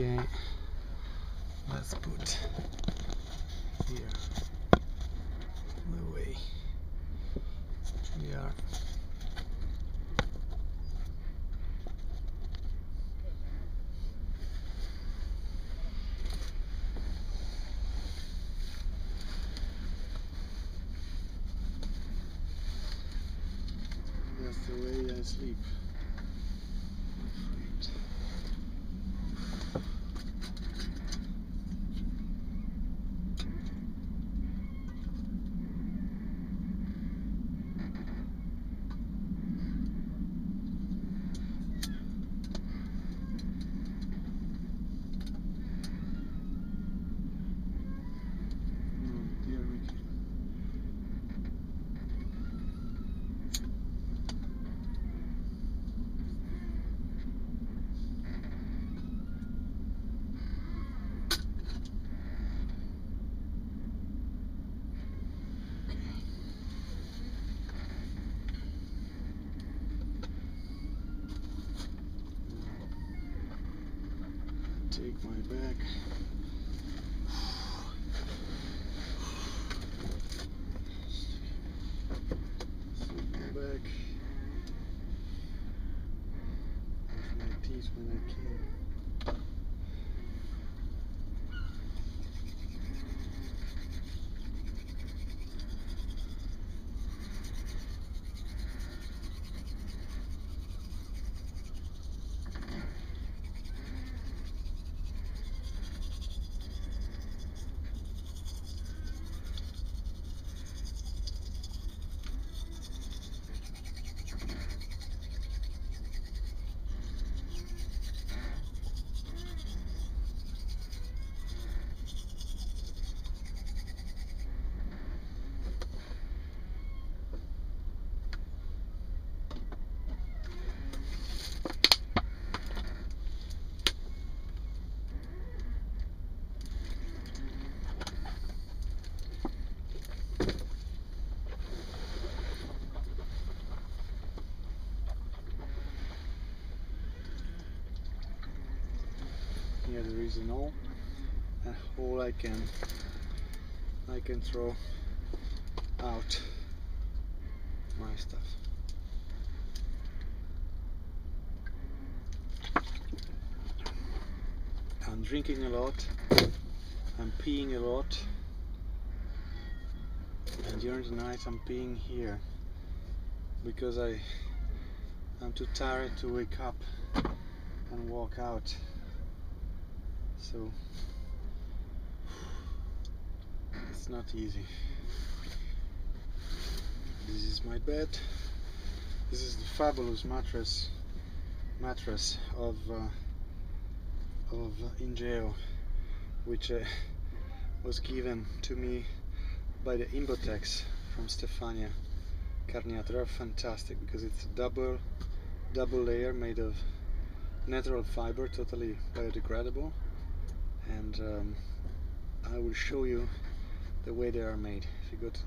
Okay, let's put here the way we are. That's the way I sleep. Oh, Take my bag. Take my bag. Brush my teeth when I can. Here there is an hole, a hole I can I can throw out my stuff. I'm drinking a lot, I'm peeing a lot, and during the night I'm peeing here because I I'm too tired to wake up and walk out. So it's not easy. This is my bed. This is the fabulous mattress mattress of uh, of Ingeo, which uh, was given to me by the Imbotex from Stefania Carniata. They're fantastic because it's a double double layer made of natural fiber, totally biodegradable, and um, I will show you the way they are made. If you go to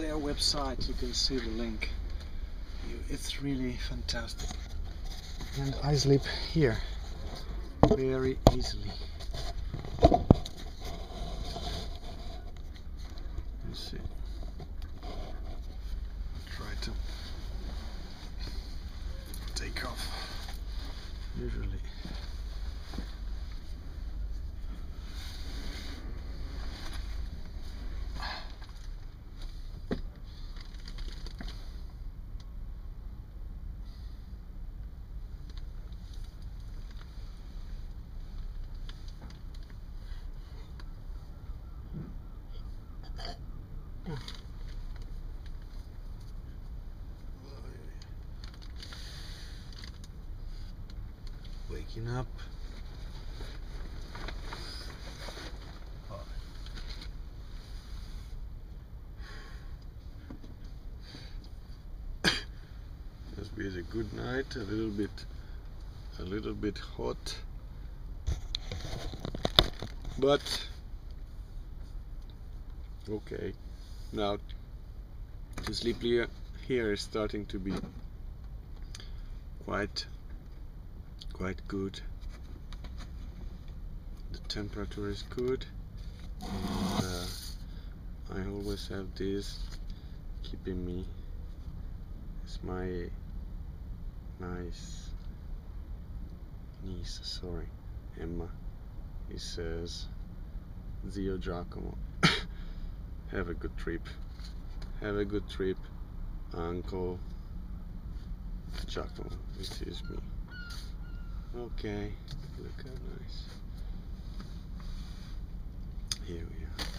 their website, you can see the link. It's really fantastic, and I sleep here very easily. Let's see. Try to take off. Usually. Waking up. Must be a good night, a little bit a little bit hot. But okay. Now the sleep here here is starting to be quite quite good. The temperature is good. And uh, I always have this keeping me it's my nice niece sorry Emma. He says Zio Giacomo have a good trip. Have a good trip Uncle Giacomo is me okay. Look how nice. Here we are